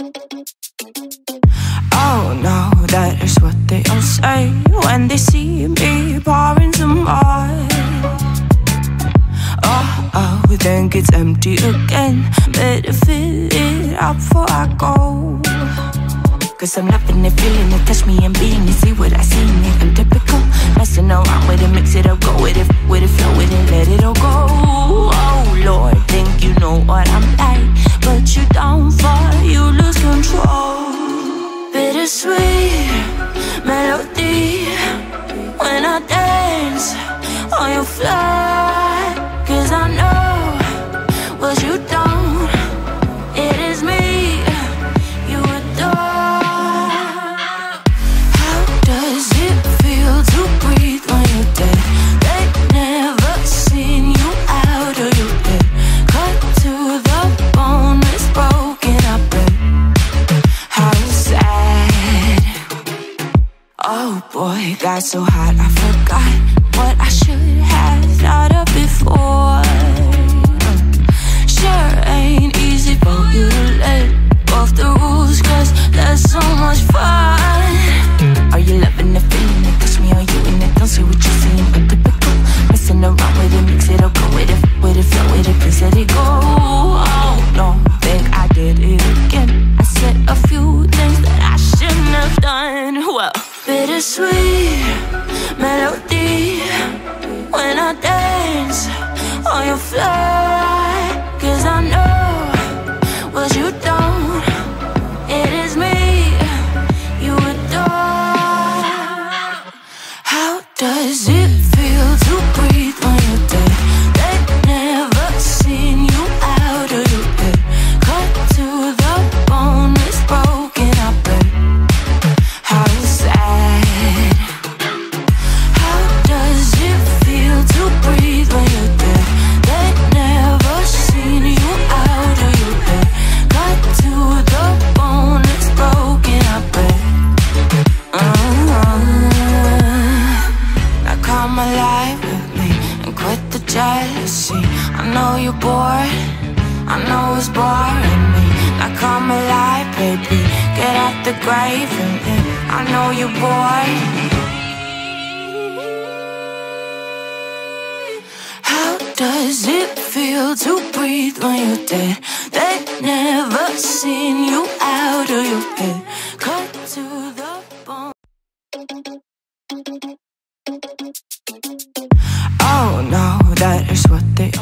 Oh no, that is what they all say when they see me pouring some more. Oh, oh, then gets empty again. Better fill it up before I go. Cause I'm loving it, feeling it, touch me and being it. See what I see in it, I'm typical. Messing around with it, mix it up, go with it, with it, flow with it, let it all go. Bittersweet melody when I dance on your fly. Boy, got so hot I forgot what I should have thought of before. Sure ain't easy for you to let go of the rules, cause there's so much fun. Are you loving the feeling it? Touch me, are you in it? Don't see what you're seeing but typical. Messing around with it, mix it up, go with it, with it, flow with it, please let it go. Oh no, think I did it again. I said a few things that I shouldn't have done. Well, bittersweet melody when I dance on your fly. Cause I know jealousy. I know you're bored, I know it's boring me. Now come alive, baby, get out the grave and live. I know you're bored. How does it feel to breathe when you're dead? They never seen you out of your head. Cut to the bone. Oh no, that is what they